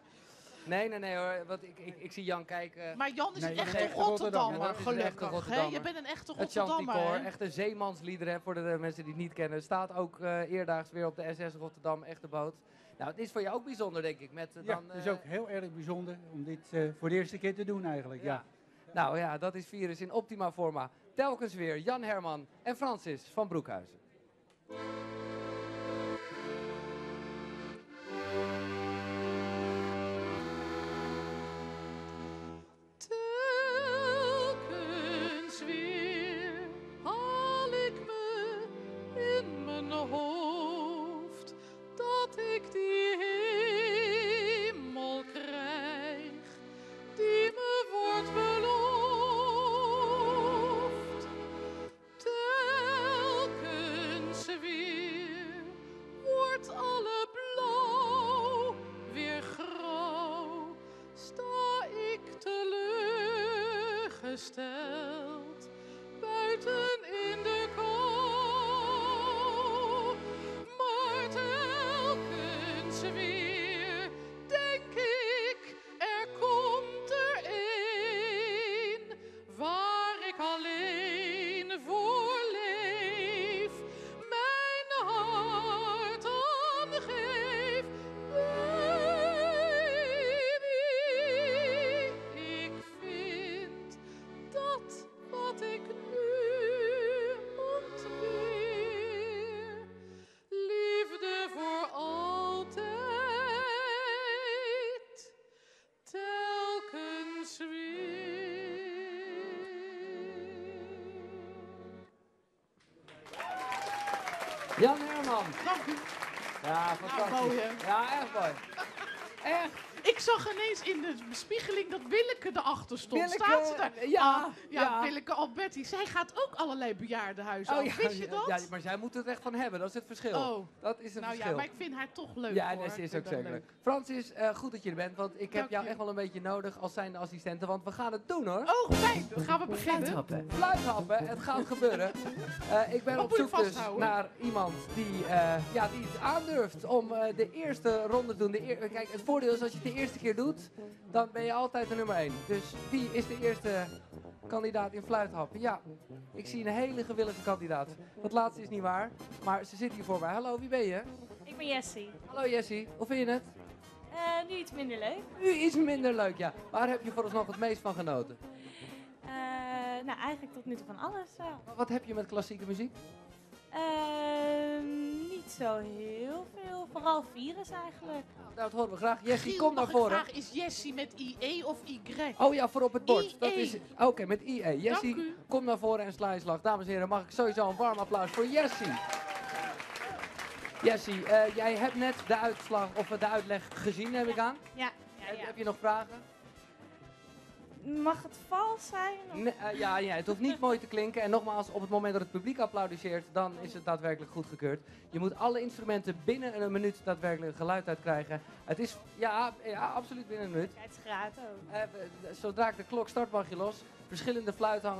Nee, nee, nee hoor. Want ik, ik, ik zie Jan kijken. Maar Jan is Nee, een echte echt Rotterdammer, gelukkig. Rotterdammer. Je bent een echte Rotterdammer. Echt een zeemanslieder hè, voor de, de mensen die het niet kennen. Staat ook eh, eerdaags weer op de SS Rotterdam, echte boot. Nou, het is voor jou ook bijzonder, denk ik. Met, eh, Ja, dan, het is eh, ook heel erg bijzonder om dit eh, voor de eerste keer te doen eigenlijk. Ja. Nou ja, dat is virus in optima forma. Telkens weer Jan Herman en Francis van Broekhuizen. Jan Herman. Dank u. Ja, fantastisch. mooi, hè? Ja, echt mooi. Echt. Ik zag ineens in de bespiegeling dat Willeke erachter stond. Willeke, Staat ze daar? ja, Ah, ja, ja. Willeke Alberti. Zij gaat ook allerlei bejaardenhuizen Oh, af. ja, Wist je dat? Ja, maar zij moet het echt van hebben, dat is het verschil. Oh. Dat is het nou verschil. ja, maar ik vind haar toch leuk Ja, dat is ook zeker leuk. Francis, eh, goed dat je er bent, want ik heb Dank jou je. echt wel een beetje nodig als zijnde assistente, want we gaan het doen hoor. Oh, fijn. Dan gaan we beginnen. Fluithappen. Fluithappen, het gaat gebeuren. Eh, ik ben Wat op zoek dus naar iemand die, eh, ja, die het aandurft om eh, de eerste ronde te doen. De eer- Kijk, het voordeel is als je het de eerste keer doet, dan ben je altijd de nummer 1. Dus wie is de eerste kandidaat in fluithappen? Ja, ik zie een hele gewillige kandidaat. Dat laatste is niet waar, maar ze zit hier voor mij. Hallo, wie ben je? Ik ben Jessie. Hallo Jessie, hoe vind je het? Eh, nu iets minder leuk. Nu iets minder leuk, ja. Waar heb je vooralsnog het meest van genoten? Eh, nou, eigenlijk tot nu toe van alles. ja. Wat heb je met klassieke muziek? Ehm, niet zo heel veel. Vooral virus eigenlijk. Nou, dat horen we graag. Jessie, Giel, kom naar voren. vragen, is Jessie met IE of Y? Oh ja, voor op het bord. Dat IE. is Oké, met IE. Jessie, u. kom naar voren en sla je slag. Dames en heren, mag ik sowieso een warm applaus voor Jessie. Jessie, eh, jij hebt net de uitslag of de uitleg gezien, neem ik aan. Ja, ja, Heb, ja. heb je nog vragen? Mag het vals zijn? Of? Nee, eh, ja, ja, het hoeft niet mooi te klinken. En nogmaals, op het moment dat het publiek applaudisseert, dan is het daadwerkelijk goedgekeurd. Je moet alle instrumenten binnen een minuut daadwerkelijk geluid uitkrijgen. Het is, ja, ja absoluut binnen een minuut. Scheidsgraad ook. Eh, we- zodra ik de klok start mag je los. Verschillende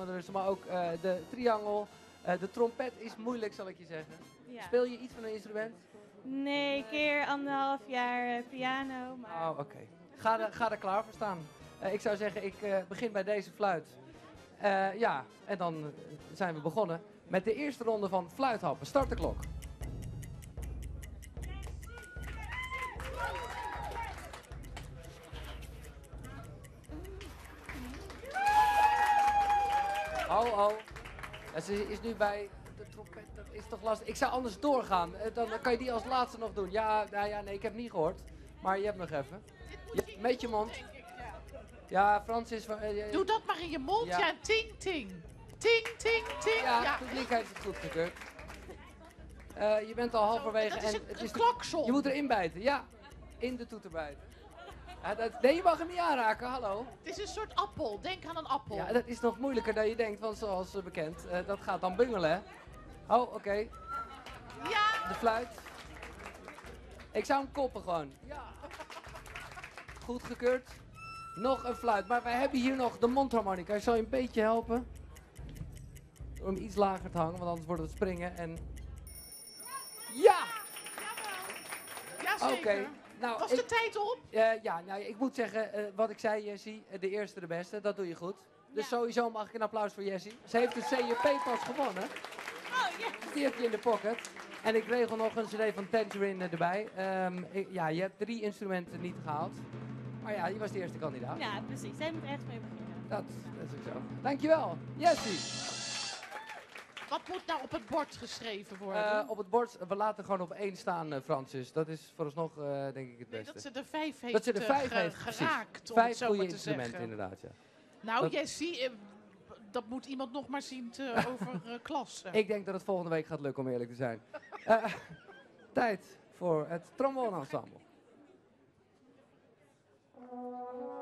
er dus, maar ook eh, de triangel. Eh, de trompet is moeilijk, zal ik je zeggen. Ja. Speel je iets van een instrument? Nee, keer anderhalf jaar eh, piano. Maar Oh, oké. Ga, er, ga er klaar voor staan. Eh, ik zou zeggen, ik eh, begin bij deze fluit. Eh, ja, en dan zijn we begonnen met de eerste ronde van fluithappen. Start de klok. Oh, oh. Ze is nu bij de trompet. Dat is toch lastig. Ik zou anders doorgaan. Dan kan je die als laatste nog doen. Ja, nou ja, nee, ik heb niet gehoord. Maar je hebt nog even. Ja, met je mond. Ja, Francis. eh, eh, Doe dat maar in je mond. Ja. Ja, ting, ting. Ting, ting, ting. Ja, Ja, het publiek heeft het goedgekeurd. Eh je bent al halverwege. dat is en een- het een is klakson. Je moet erin bijten, ja. In de toeter bijten. Ja, dat, nee, je mag hem niet aanraken, hallo. Het is een soort appel. Denk aan een appel. Ja, dat is nog moeilijker dan je denkt, want zoals eh, bekend, dat gaat dan bungelen. Oh, oké. Ja. De fluit. Ik zou hem koppen gewoon. Ja. Goedgekeurd. Nog een fluit, maar wij hebben hier nog de mondharmonica. Ik zal je een beetje helpen. Door hem iets lager te hangen, want anders wordt het springen en... Ja! Ja, Oké. zeker. Nou, Was ik- de tijd op? Ja, nou, ik moet zeggen, eh, wat ik zei, Jessie, eh, de eerste de beste, dat doe je goed. Dus sowieso mag ik een applaus voor Jessie. Ze heeft de CJP pas gewonnen. Oh. Die je in de pocket. En ik regel nog een cd van Tangerine erbij. Ehm, ik- ja, je hebt drie instrumenten niet gehaald. Maar ja, je was de eerste kandidaat. Ja, precies. Zij moet echt mee beginnen. Dat, dat is ook zo. Dankjewel, Jessie. Wat moet nou op het bord geschreven worden? Eh, op het bord, we laten gewoon op één staan, eh, Francis. Dat is vooralsnog eh, denk ik het Nee, beste. dat ze er vijf heeft, Dat ze er eh, vijf ge- heeft, precies. geraakt, om Vijf het zo goede maar te instrumenten, zeggen. inderdaad, ja. Nou, Dat- Jessie, eh, dat moet iemand nog maar zien te over eh, klassen. Ik denk dat het volgende week gaat lukken, om eerlijk te zijn. Eh, tijd voor het tromboneensemble. Oh.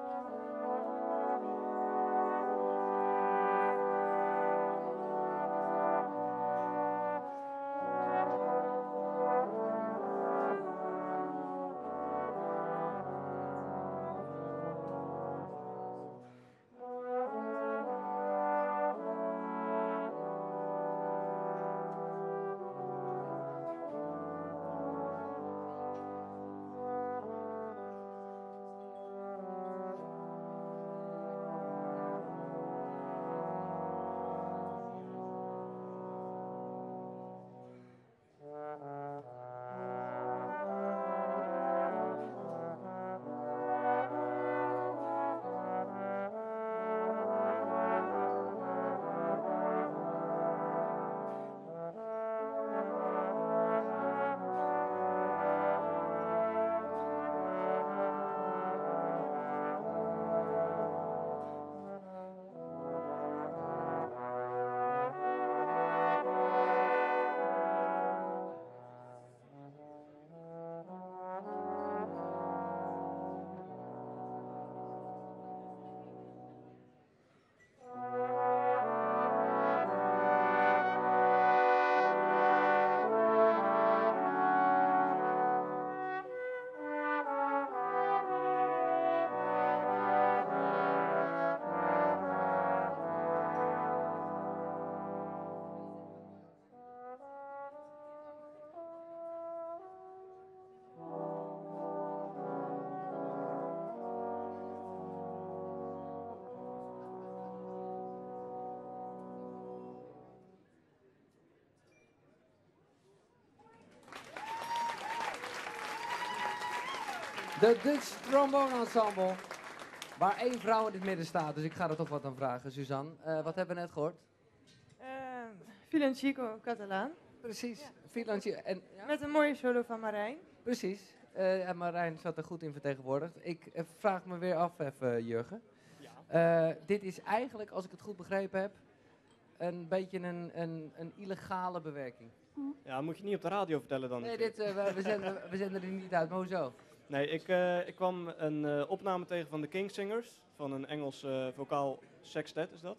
De Dutch Trombone Ensemble. Waar één vrouw in het midden staat, dus ik ga er toch wat aan vragen. Suzanne, eh, wat hebben we net gehoord? Filancico Catalaan. Precies. Filancico. En, Met een mooie solo van Marijn. Precies. Eh, en Marijn zat er goed in vertegenwoordigd. Ik vraag me weer af even, Jurgen. Eh, dit is eigenlijk, als ik het goed begrepen heb, een beetje een, een, een illegale bewerking. Ja, moet je niet op de radio vertellen dan. Nee, dit, we, we, zenden, we zenden er niet uit, maar hoezo? Nee, ik, eh, ik kwam een eh, opname tegen van de Kingsingers, van een Engels eh, vocaal sextet is dat.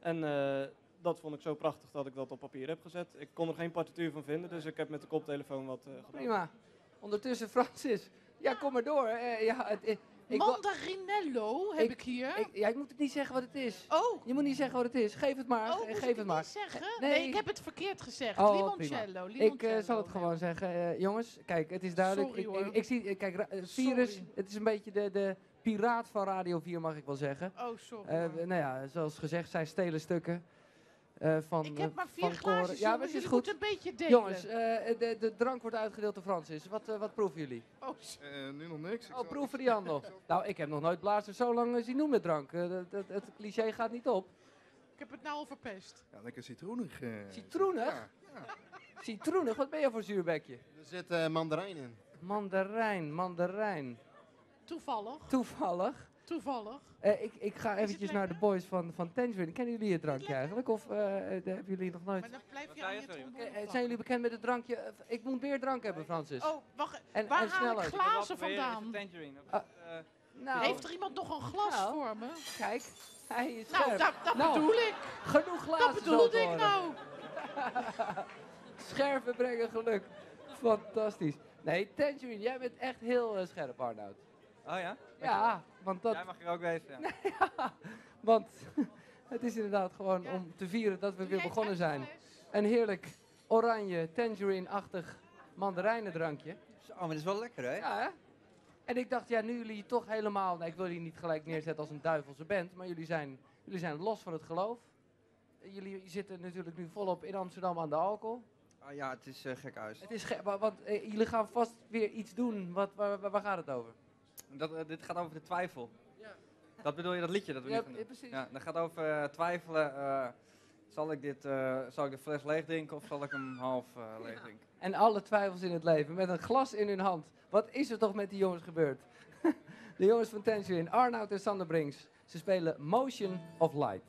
En eh, dat vond ik zo prachtig dat ik dat op papier heb gezet. Ik kon er geen partituur van vinden, dus ik heb met de koptelefoon wat gedaan. Prima. Ondertussen Francis. Ja, kom maar door. Ja, het, ik, ik Mandarinello heb ik, hier. ik- ja, ik moet het niet zeggen wat het is. Oh. Je moet niet zeggen wat het is. Geef het maar. Oh, Eh, Geef ik het maar. niet zeggen? Nee. Nee, ik heb het verkeerd gezegd. Oh, limoncello. prima. Ik eh, zal het gewoon zeggen. Eh, jongens, kijk, het is duidelijk. Sorry, ik, hoor. ik, ik zie, eh, kijk, eh, Virus, Sorry. het is een beetje de, de piraat van Radio 4, mag ik wel zeggen. Oh, sorry. Eh, nou ja, zoals gezegd, zij stelen stukken. Eh, van, Ik heb eh, maar vier koren. glaasjes, Ja, maar het is goed. een beetje delen. Jongens, eh, de, de drank wordt uitgedeeld door Francis. Wat, wat proeven jullie? Oh, Eh, nu nog niks. Ik Oh, proeven die nog. Nou, ik heb nog nooit blazers zo lang zien doen met drank. Eh, dat- dat- het cliché gaat niet op. Ik heb het nou al verpest. Ja, lekker citroenig. eh. Citroenig? Ja, ja. Citroenig, wat ben je voor zuurbekje? Er zit eh, mandarijn in. Mandarijn, mandarijn. Toevallig. Toevallig. Toevallig. Eh, ik, ik ga eventjes naar de boys van, van Tangerine. Kennen jullie het drankje eigenlijk? Of eh, hebben jullie nog nooit? Maar dan blijf je aan je Eh, zijn jullie bekend met het drankje? Ik moet meer drank hebben, Francis. Oh, wacht. En- waar en haal ik glazen vandaan? tangerine? Of Ah, eh, Nou, Heeft er iemand nog een glas Nou, voor me? Kijk, hij is Nou, scherp. dat, dat Nou, bedoel ik. Genoeg glazen Dat bedoelde ik nou. Scherven brengen geluk. Fantastisch. Nee, Tangerine, jij bent echt heel scherp, Arnoud. Oh ja? Ja, want dat... Jij mag er ook wezen. Ja. Ja, want het is inderdaad gewoon om te vieren dat we weer begonnen zijn. Een heerlijk oranje, tangerine-achtig mandarijnendrankje. Zo, maar dat is wel lekker, hè? Ja, hè? En ik dacht, ja, nu jullie toch helemaal... Nou, ik wil jullie niet gelijk neerzetten als een duivelse band, maar jullie zijn, jullie zijn los van het geloof. Jullie zitten natuurlijk nu volop in Amsterdam aan de alcohol. Ah, ja, het is eh, gek huis. Het is want eh, jullie gaan vast weer iets doen. Wat, waar, waar, waar gaat het over? Dat, eh, dit gaat over de twijfel. Dat bedoel je, dat liedje dat we Ja, nu gaan doen? ja, precies. Ja, dat gaat over eh, twijfelen. eh, zal, ik dit, eh, zal ik de fles leeg drinken of zal ik hem half eh, leeg drinken? En alle twijfels in het leven, met een glas in hun hand. Wat is er toch met die jongens gebeurd? de jongens van Tangerine, Arnoud en Sander Brinks. Ze spelen Motion of Light.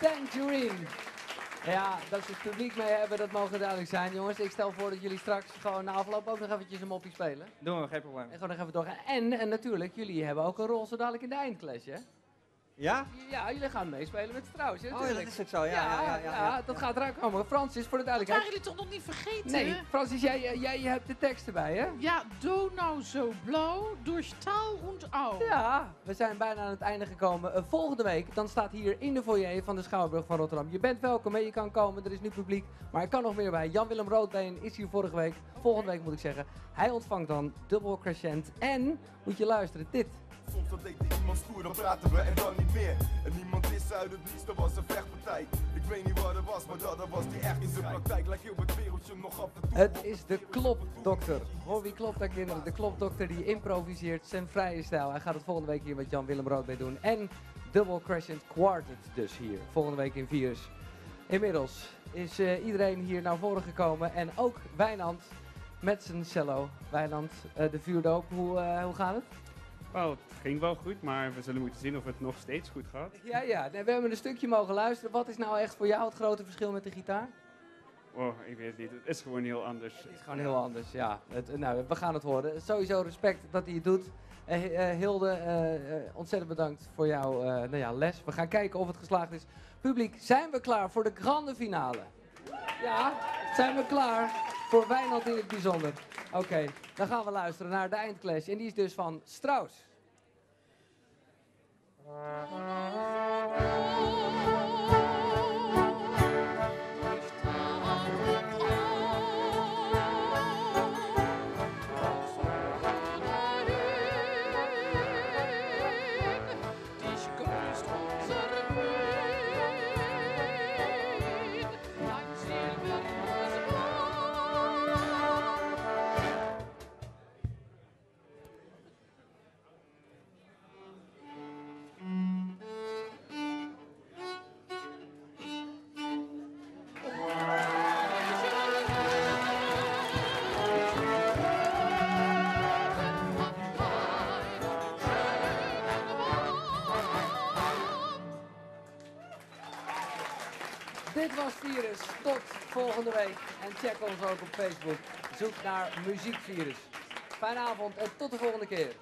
Tangerine. Ja, dat ze het publiek mee hebben, dat mogen duidelijk zijn, jongens. Ik stel voor dat jullie straks gewoon na afloop ook nog eventjes een moppie spelen. Doen we, geen probleem. En gewoon nog even doorgaan. En, en natuurlijk, jullie hebben ook een rol zo dadelijk in de eindclash, hè? Ja? Ja, jullie gaan meespelen met Strauss. hè, Oh, ja, dat is ook zo. Ja, ja, ja, ja, ja. dat gaat eruit komen. Francis, voor de Dat waren duidelijkheid. jullie toch nog niet vergeten? Nee, Francis, jij, jij, jij hebt de tekst erbij, hè? Ja, Donau zo blauw, door staal und au. Ja, we zijn bijna aan het einde gekomen. Eh, volgende week, dan staat hier in de foyer van de Schouwburg van Rotterdam. Je bent welkom, hè? je kan komen, er is nu publiek. Maar er kan nog meer bij. Jan-Willem Roodbeen is hier vorige week. Volgende week moet ik zeggen. Hij ontvangt dan dubbel crescent. En, moet je luisteren, dit. Soms dan deed er iemand stoer, dan praten we en dan niet meer. En niemand is uit het liefst, dat was een vechtpartij. Ik weet niet wat het was, maar dat, dat was die echt in de praktijk. Lijkt heel het wereldje nog af en toe. Het is de klopdokter. Hoor wie klopt daar kinderen? De klopdokter die improviseert zijn vrije stijl. Hij gaat het volgende week hier met Jan-Willem Roodbeen doen. En Double Crescent Quartet dus hier. Volgende week in Virus. Inmiddels is eh, iedereen hier naar voren gekomen. En ook Wijnand met zijn cello. Wijnand, eh, de vuurdoop. Hoe, eh, hoe gaat het? Wel, het ging wel goed, maar we zullen moeten zien of het nog steeds goed gaat. Ja, ja. Nee, we hebben een stukje mogen luisteren. Wat is nou echt voor jou het grote verschil met de gitaar? Oh, ik weet het niet. Het is gewoon heel anders. Het is gewoon heel anders, ja. Het, nou, we gaan het horen. Sowieso respect dat hij het doet. Eh, eh, Hilde, eh, eh, ontzettend bedankt voor jouw eh, nou ja, les. We gaan kijken of het geslaagd is. Publiek, zijn we klaar voor de grande finale? Ja, zijn we klaar voor Wijnand in het bijzonder? Oké, dan gaan we luisteren naar de eindclash. En die is dus van Strauss. Volgende week. En check ons ook op Facebook. Zoek naar Muziekvirus. Fijne avond en tot de volgende keer.